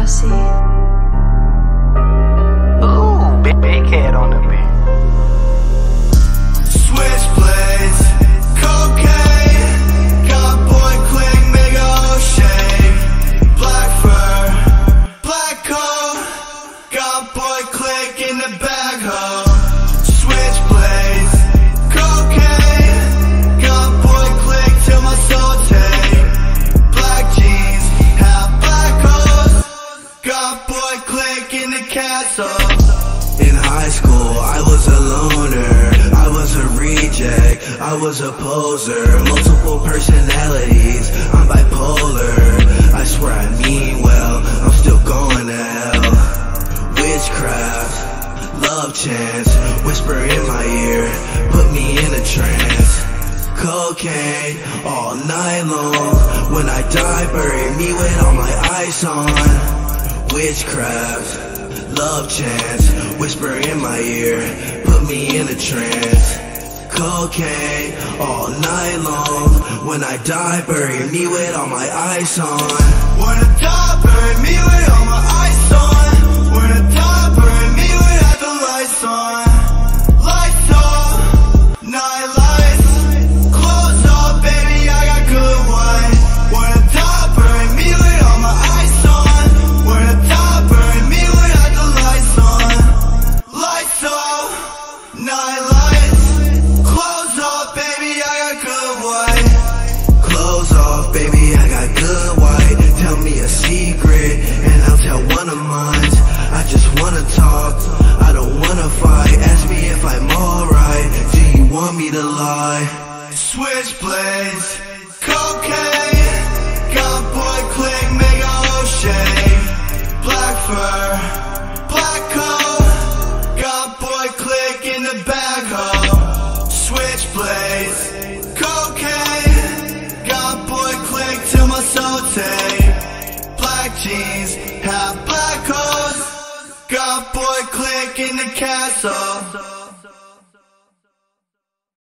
Rossi. Castle. In high school, I was a loner. I was a reject. I was a poser. Multiple personalities. I'm bipolar. I swear I mean well. I'm still going to hell. Witchcraft, love chance, whisper in my ear, put me in a trance. Cocaine all night long. When I die, bury me with all my ice on. Witchcraft, love chance, whisper in my ear, put me in a trance. Cocaine all night long. When I die, bury me with all my ice on. I die, bury me with off, baby, I got good white. Tell me a secret, and I'll tell one of mine. I just wanna talk, I don't wanna fight. Ask me if I'm alright. Do you want me to lie? Switchblades, Black have black hoes, got boy click in the castle.